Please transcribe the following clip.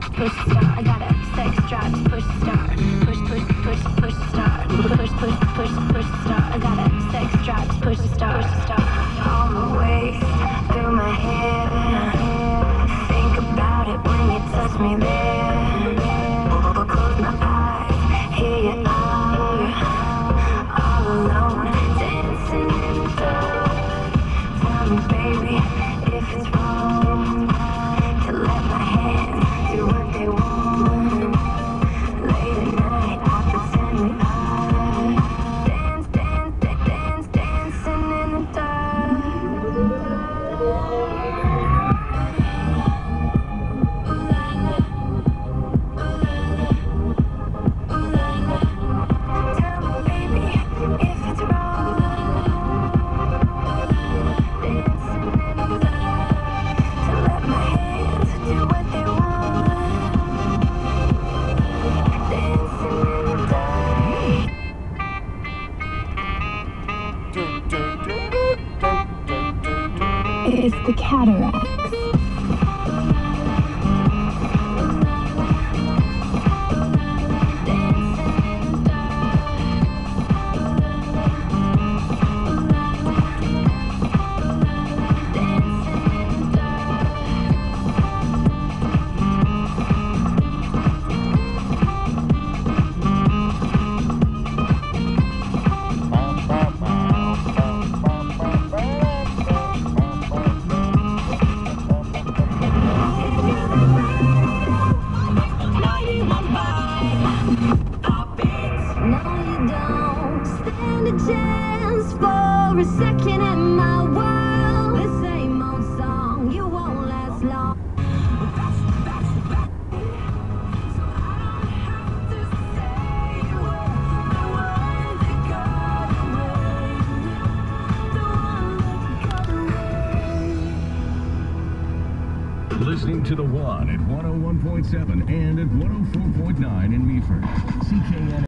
push start. I got a sex drive, push start. Push, push, push, push start. Push, push, push, push start. I got a sex drive, push start. Push start. All my waist through my hair. Think about it when you touch me there. It's the cataracts. For a second in my world. The same old song, you won't last long. Listening to the one at 101.7 and at 104.9 in Meaford. CKN